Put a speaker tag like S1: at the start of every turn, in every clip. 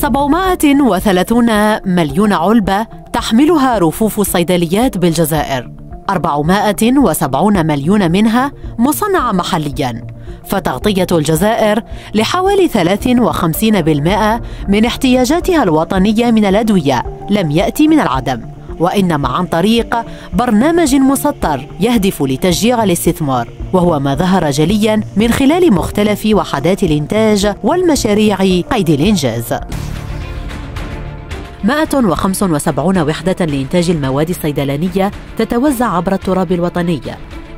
S1: 730 مليون علبة تحملها رفوف الصيدليات بالجزائر. 470 مليون منها مصنعة محلياً. فتغطية الجزائر لحوالي 53% من احتياجاتها الوطنية من الأدوية لم يأتي من العدم. وإنما عن طريق برنامج مسطر يهدف لتشجيع الاستثمار وهو ما ظهر جليا من خلال مختلف وحدات الإنتاج والمشاريع قيد الإنجاز. 175 وحدة لإنتاج المواد الصيدلانية تتوزع عبر التراب الوطني.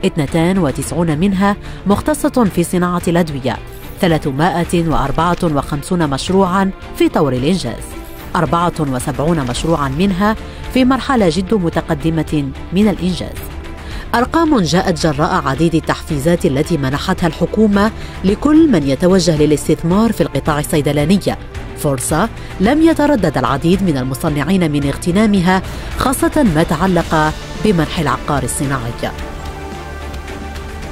S1: 92 منها مختصة في صناعة الأدوية. 354 مشروعا في طور الإنجاز. 74 مشروعا منها في مرحلة جد متقدمة من الإنجاز. أرقام جاءت جراء عديد التحفيزات التي منحتها الحكومة لكل من يتوجه للاستثمار في القطاع الصيدلاني. فرصة لم يتردد العديد من المصنعين من اغتنامها خاصة ما تعلق بمنح العقار الصناعي.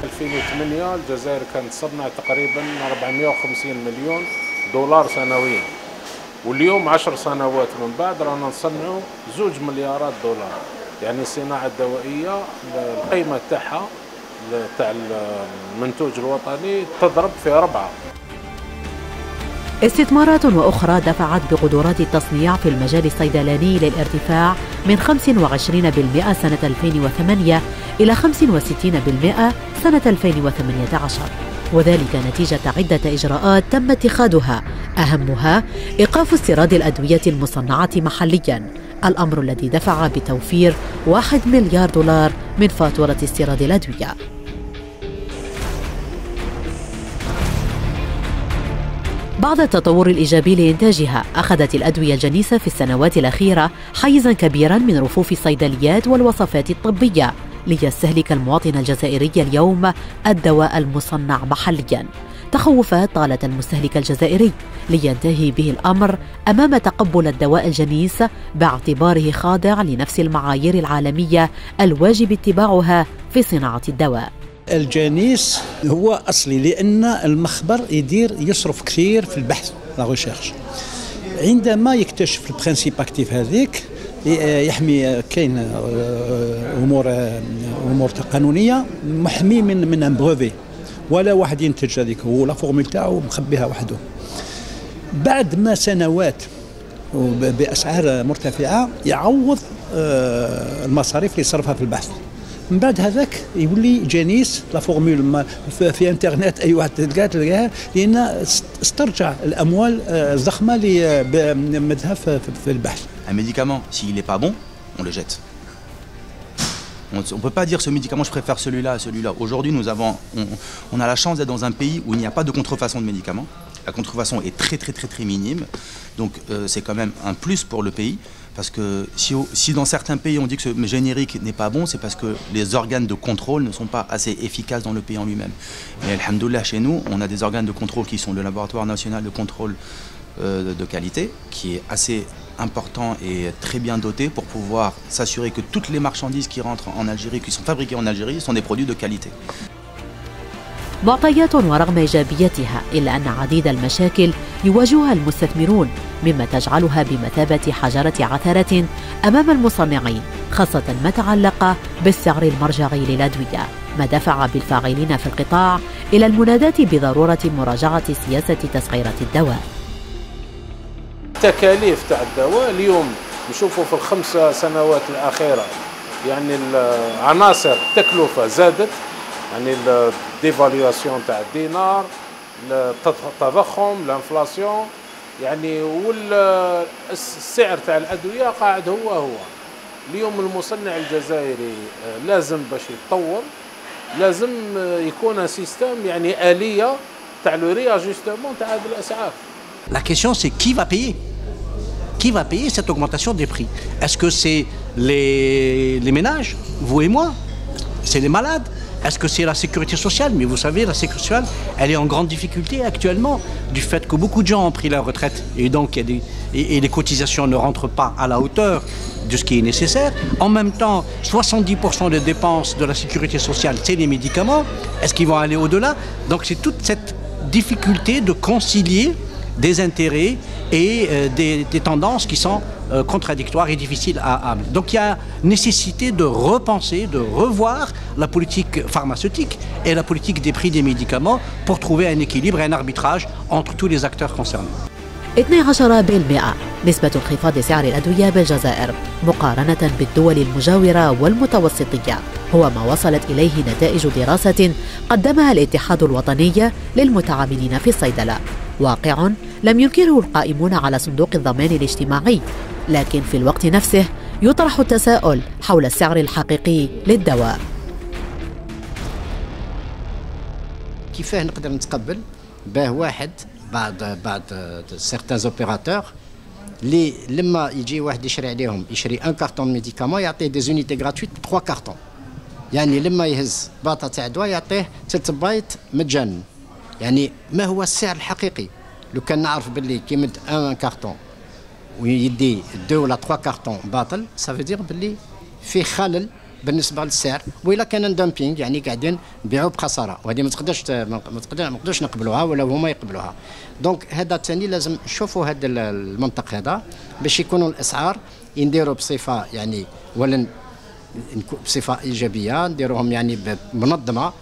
S2: 2008 الجزائر كانت تصنع تقريبا 450 مليون دولار سنويا. واليوم عشر سنوات من بعد رانا نصنعوا زوج مليارات دولار. يعني الصناعة الدوائية القيمة تاعها تاع المنتوج الوطني تضرب في أربعة
S1: استثمارات أخرى دفعت بقدرات التصنيع في المجال الصيدلاني للارتفاع من 25% سنة 2008 إلى 65% سنة 2018 وذلك نتيجة عدة إجراءات تم اتخاذها أهمها إيقاف استيراد الأدوية المصنعة محلياً الأمر الذي دفع بتوفير 1 مليار دولار من فاتورة استيراد الأدوية. بعد التطور الإيجابي لإنتاجها أخذت الأدوية الجنيسة في السنوات الأخيرة حيزاً كبيراً من رفوف الصيدليات والوصفات الطبية ليستهلك المواطن الجزائري اليوم الدواء المصنع محلياً. تخوفات طالت المستهلك الجزائري لينتهي به الأمر أمام تقبل الدواء الجنيس باعتباره خاضع لنفس المعايير العالمية الواجب اتباعها في صناعة الدواء.
S3: الجنيس هو أصلي لأن المخبر يدير يصرف كثير في البحث la recherche عندما يكتشف ال principe actif هذيك يحمي كاين أمور أمور قانونيه محمي من من brevet ولا واحد ينتج هذيك هو la formule تاعو مخبيها وحده. بعد ما سنوات بأسعار مرتفعة يعوض المصاريف اللي صرفها في البحث. من بعد هذاك يولي جنيس la formule في إنترنت أي واحد تلقاها تلقاها لأن استرجع الأموال الضخمة اللي مدها في البحث.
S4: Un médicament, s'il n'est pas bon, on le jette. On ne peut pas dire ce médicament, je préfère celui-là à celui-là. Aujourd'hui, nous avons, on, a la chance d'être dans un pays où il n'y a pas de contrefaçon de médicaments. La contrefaçon est très très très très minime. Donc euh, c'est quand même un plus pour le pays. Parce que si, si, dans certains pays on dit que ce générique n'est pas bon, c'est parce que les organes de contrôle ne sont pas assez efficaces dans le pays en lui-même. Et alhamdoulilah, chez nous, on a des organes de contrôle qui sont le laboratoire national de contrôle euh, de qualité, qui est assez important et très bien doté pour pouvoir s'assurer que toutes les marchandises qui rentrent en Algérie, qui sont fabriquées en Algérie, sont des produits de qualité.
S1: معطيات ورغم إيجابيتها إلا أن عديد المشاكل يواجهها المستثمرون مما تجعلها بمثابة حجرة عثره أمام المصنعين خاصة ما تعلق بالسعر المرجعي للأدوية ما دفع بالفاعلين في القطاع إلى المناداه بضرورة مراجعة سياسة تسعيرة الدواء
S2: التكاليف تاع الدواء. اليوم نشوفوا في الخمس سنوات الأخيرة يعني العناصر التكلفة زادت يعني ال dévaluation تاع الدينار التضخم ال inflation يعني والسعر تاع الأدوية قاعد هو هو. اليوم المصنع الجزائري لازم باش يتطور لازم يكون système يعني آلية تاع لو رياجستمون تاع هذه الأسعار.
S5: La question c'est qui va payer? Qui va payer cette augmentation des prix? Est-ce que c'est les, ménages, vous et moi? C'est les malades? Est-ce que c'est la sécurité sociale? Mais vous savez, la sécurité sociale, elle est en grande difficulté actuellement du fait que beaucoup de gens ont pris la retraite et donc il y a des, et les cotisations ne rentrent pas à la hauteur de ce qui est nécessaire. En même temps, 70% des dépenses de la sécurité sociale, c'est les médicaments. Est-ce qu'ils vont aller au-delà? Donc c'est toute cette difficulté de concilier des intérêts et euh, des, tendances qui sont euh, contradictoires et difficiles à, amener. Donc il y a nécessité de repenser, de revoir la politique pharmaceutique et la politique des prix des médicaments pour trouver un équilibre et un arbitrage entre tous les acteurs concernés.
S1: 12% نسبة انخفاض سعر الأدوية بالجزائر مقارنة بالدول المجاورة والمتوسطية هو ما وصلت إليه نتائج دراسة قدمها الاتحاد الوطني للمتعاملين في الصيدلة واقع لم ينكره القائمون على صندوق الضمان الاجتماعي لكن في الوقت نفسه يطرح التساؤل حول السعر الحقيقي للدواء.
S6: كيفاه نقدر نتقبل؟ باه واحد بعد بعد certains opérateurs اللي لما يجي واحد يشري عليهم يشري un carton médicaments يعطيه des unités gratuites 3 cartons يعني لما يهز باطة تاع دواء يعطيه 3 باطات مجانا. يعني ما هو السعر الحقيقي؟ لو كان نعرف باللي كي مد un carton ويدي deux ولا 3 cartons باطل ça veut dire باللي فيه خلل بالنسبة للسعر. وإلا كان dumping يعني قاعدين نبيعوا بخسارة. وهذه ما تقدرش ما نقدرش نقبلوها ولا هما يقبلوها. donc هذا ثاني لازم نشوفوا هذا المنطق هذا باش يكونوا الأسعار ينديروا بصفة يعني ولا بصفة إيجابية نديروهم يعني منظمه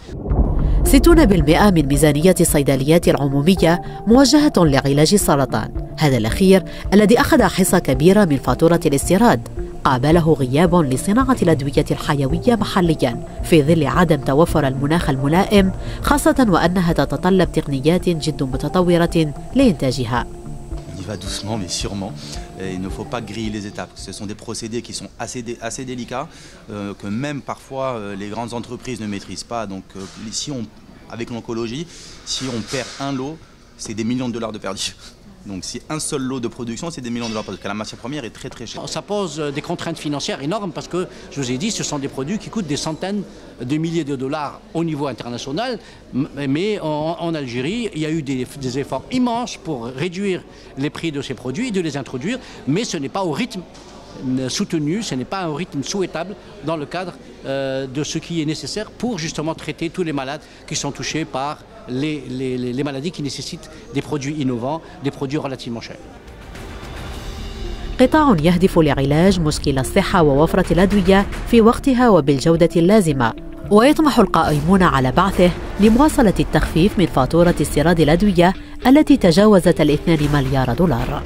S1: 60% من ميزانية الصيدليات العمومية موجهة لعلاج السرطان. هذا الأخير الذي أخذ حصة كبيرة من فاتورة الاستيراد. قابله غياب لصناعة الأدوية الحيوية محليا في ظل عدم توفر المناخ الملائم خاصة وأنها تتطلب تقنيات جد متطورة لإنتاجها.
S4: Va doucement mais sûrement. Il ne faut pas griller les étapes. Ce sont des procédés qui sont assez, dé assez délicats, euh, que même parfois euh, les grandes entreprises ne maîtrisent pas. Donc euh, avec l'oncologie, si on perd un lot, c'est des millions de dollars de perdus. Donc si un seul lot de production, c'est des millions de dollars parce que la matière première est très très chère.
S5: Ça pose euh, des contraintes financières énormes parce que, je vous ai dit, ce sont des produits qui coûtent des centaines de milliers de dollars au niveau international. Mais en, Algérie, il y a eu des, efforts immenses pour réduire les prix de ces produits et de les introduire, mais ce n'est pas au rythme euh, soutenu, ce n'est pas un rythme souhaitable dans le cadre de ce qui est nécessaire pour justement traiter tous les malades qui sont touchés par les, les, les maladies qui nécessitent des produits innovants, des produits relativement chers.
S1: قطاع يهدف لعلاج مشكل الصحة ووفرة الأدوية في وقتها وبالجودة اللازمة ويطمح القائمون على بعثه لمواصلة التخفيف من فاتورة استيراد الأدوية التي تجاوزت الاثنان مليار دولار